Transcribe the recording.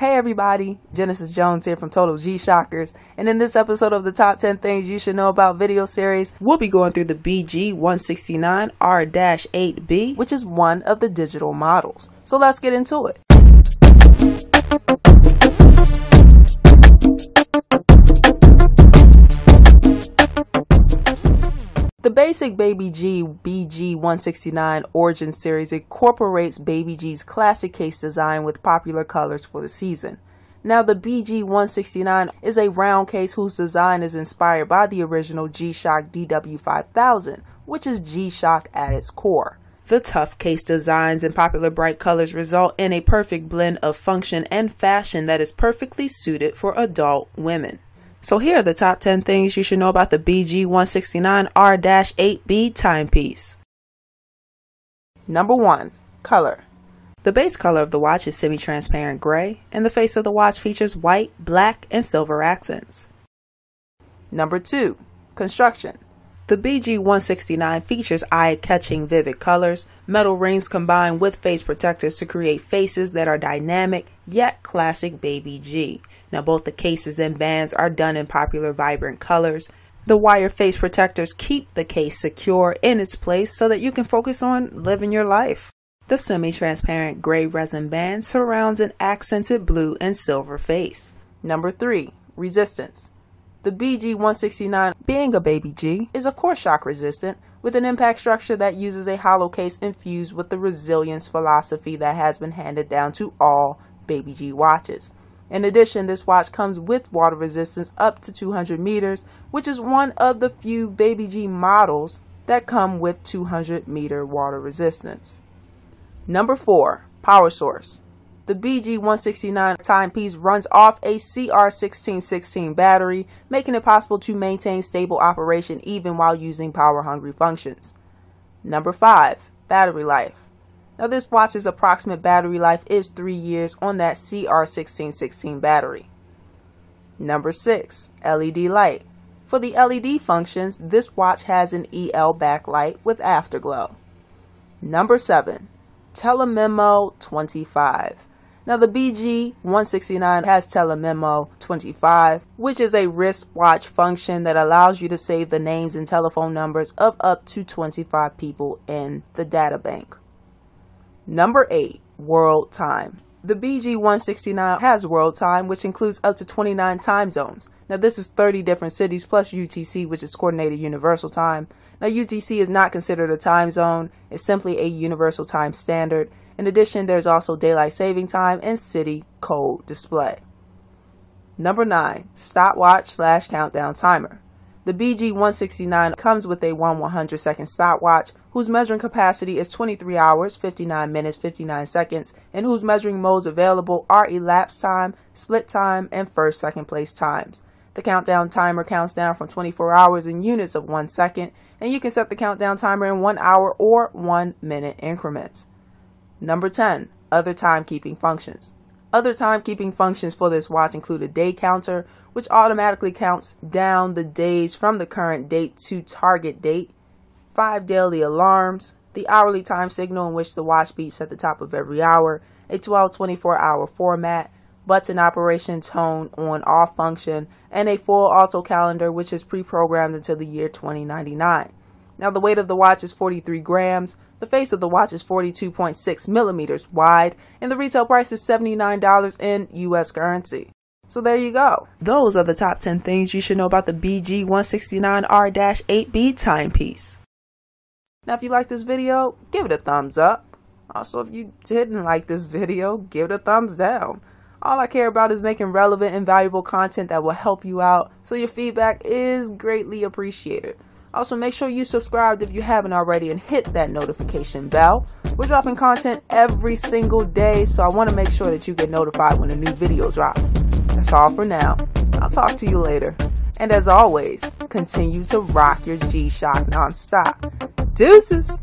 Hey everybody, Genesis Jones here from Total G Shockers, and in this episode of the Top 10 Things You Should Know About video series, we'll be going through the BG169R-8B, which is one of the digital models. So let's get into it. Basic Baby G BG169 Origin series incorporates Baby G's classic case design with popular colors for the season. Now, the BG169 is a round case whose design is inspired by the original G-Shock DW5000, which is G-Shock at its core. The tough case designs and popular bright colors result in a perfect blend of function and fashion that is perfectly suited for adult women. So here are the top 10 things you should know about the BG169R-8B timepiece. Number 1. Color. The base color of the watch is semi-transparent gray, and the face of the watch features white, black, and silver accents. Number 2. Construction. The BG169 features eye-catching vivid colors, metal rings combined with face protectors to create faces that are dynamic yet classic Baby G. Now both the cases and bands are done in popular vibrant colors. The wire face protectors keep the case secure in its place so that you can focus on living your life. The semi-transparent gray resin band surrounds an accented blue and silver face. Number 3. Resistance. The BG169, being a baby G, is of course shock resistant, with an impact structure that uses a hollow case infused with the resilience philosophy that has been handed down to all baby G watches. In addition, this watch comes with water resistance up to 200 meters, which is one of the few Baby G models that come with 200 meter water resistance. Number 4. Power Source. The BG169 timepiece runs off a CR1616 battery, making it possible to maintain stable operation even while using power-hungry functions. Number 5. Battery life. Now this watch's approximate battery life is 3 years on that CR1616 battery. Number 6. LED light. For the LED functions, this watch has an EL backlight with afterglow. Number 7. Telememo 25. Now the BG169 has Telememo 25, which is a wristwatch function that allows you to save the names and telephone numbers of up to 25 people in the data bank. Number 8. World Time. The BG169 has world time, which includes up to 29 time zones. Now, this is 30 different cities plus UTC, which is Coordinated Universal Time. Now, UTC is not considered a time zone, it's simply a universal time standard. In addition, there's also daylight saving time and city code display. Number 9. Stopwatch slash countdown timer. The BG169 comes with a 1 100 second stopwatch whose measuring capacity is 23 hours, 59 minutes, 59 seconds, and whose measuring modes available are elapsed time, split time, and first second place times. The countdown timer counts down from 24 hours in units of 1 second, and you can set the countdown timer in 1 hour or 1 minute increments. Number 10. Other timekeeping functions. Other timekeeping functions for this watch include a day counter, which automatically counts down the days from the current date to target date, five daily alarms, the hourly time signal in which the watch beeps at the top of every hour, a 12 24 hour format, button operation tone on off function, and a full auto calendar which is pre programmed until the year 2099. Now, the weight of the watch is 43 grams, the face of the watch is 42.6 millimeters wide, and the retail price is $79 in US currency. So there you go. Those are the top 10 things you should know about the BG169R-8B timepiece. Now, if you like this video, give it a thumbs up. Also, if you didn't like this video, give it a thumbs down. All I care about is making relevant and valuable content that will help you out, so your feedback is greatly appreciated. Also, make sure you subscribed if you haven't already and hit that notification bell. We're dropping content every single day, so I want to make sure that you get notified when a new video drops. That's all for now. I'll talk to you later. And as always, continue to rock your G Shock nonstop. Deuces!